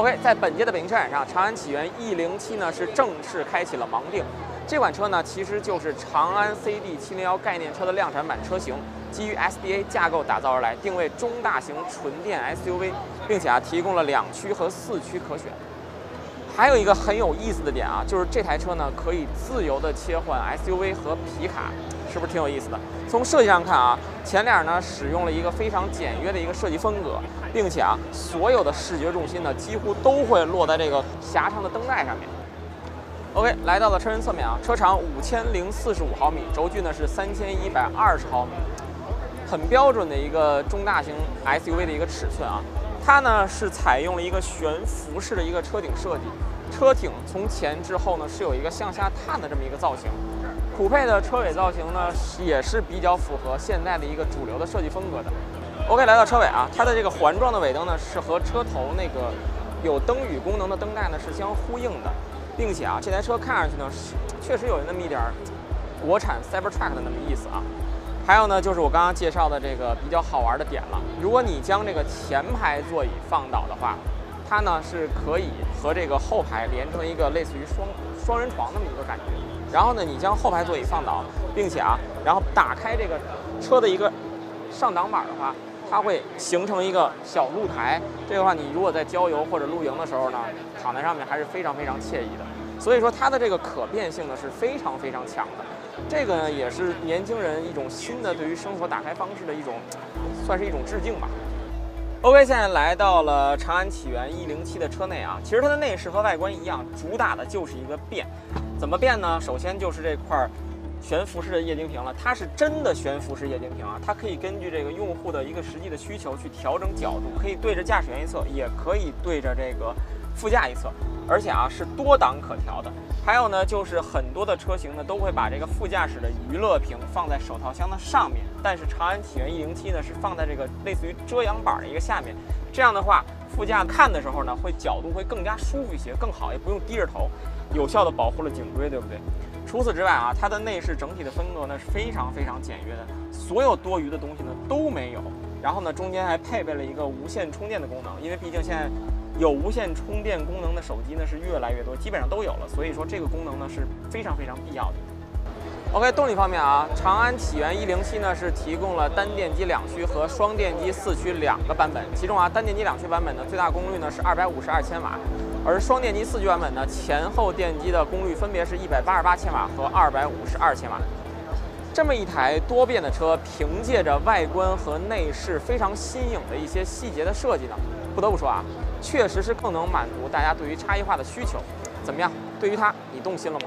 OK，在本届的北京车展上，长安起源 E 零七呢是正式开启了盲定。这款车呢其实就是长安 CD 七零幺概念车的量产版车型，基于 SBA 架构打造而来，定位中大型纯电 SUV，并且啊提供了两驱和四驱可选。还有一个很有意思的点啊，就是这台车呢可以自由的切换 SUV 和皮卡，是不是挺有意思的？从设计上看啊，前脸呢使用了一个非常简约的一个设计风格，并且啊所有的视觉重心呢几乎都会落在这个狭长的灯带上面。OK，来到了车身侧面啊，车长五千零四十五毫米，轴距呢是三千一百二十毫米，很标准的一个中大型 SUV 的一个尺寸啊。它呢是采用了一个悬浮式的一个车顶设计，车顶从前至后呢是有一个向下探的这么一个造型。酷配的车尾造型呢也是比较符合现在的一个主流的设计风格的。OK，来到车尾啊，它的这个环状的尾灯呢是和车头那个有灯语功能的灯带呢是相呼应的，并且啊这台车看上去呢是确实有那么一点国产 Cybertruck 的那么意思啊。还有呢，就是我刚刚介绍的这个比较好玩的点了。如果你将这个前排座椅放倒的话，它呢是可以和这个后排连成一个类似于双双人床那么一个感觉。然后呢，你将后排座椅放倒，并且啊，然后打开这个车的一个上挡板的话，它会形成一个小露台。这个话，你如果在郊游或者露营的时候呢，躺在上面还是非常非常惬意的。所以说，它的这个可变性呢是非常非常强的。这个呢，也是年轻人一种新的对于生活打开方式的一种，算是一种致敬吧。OK，现在来到了长安启源 E 零七的车内啊，其实它的内饰和外观一样，主打的就是一个变。怎么变呢？首先就是这块悬浮式的液晶屏了，它是真的悬浮式液晶屏啊，它可以根据这个用户的一个实际的需求去调整角度，可以对着驾驶员一侧，也可以对着这个副驾一侧。而且啊是多档可调的，还有呢就是很多的车型呢都会把这个副驾驶的娱乐屏放在手套箱的上面，但是长安启源 E 零七呢是放在这个类似于遮阳板的一个下面，这样的话副驾看的时候呢会角度会更加舒服一些，更好，也不用低着头，有效的保护了颈椎，对不对？除此之外啊，它的内饰整体的风格呢是非常非常简约的，所有多余的东西呢都没有，然后呢中间还配备了一个无线充电的功能，因为毕竟现在。有无线充电功能的手机呢是越来越多，基本上都有了，所以说这个功能呢是非常非常必要的。OK，动力方面啊，长安启源一零七呢是提供了单电机两驱和双电机四驱两个版本，其中啊单电机两驱版本的最大功率呢是二百五十二千瓦，而双电机四驱版本呢前后电机的功率分别是一百八十八千瓦和二百五十二千瓦。这么一台多变的车，凭借着外观和内饰非常新颖的一些细节的设计呢，不得不说啊。确实是更能满足大家对于差异化的需求，怎么样？对于它，你动心了吗？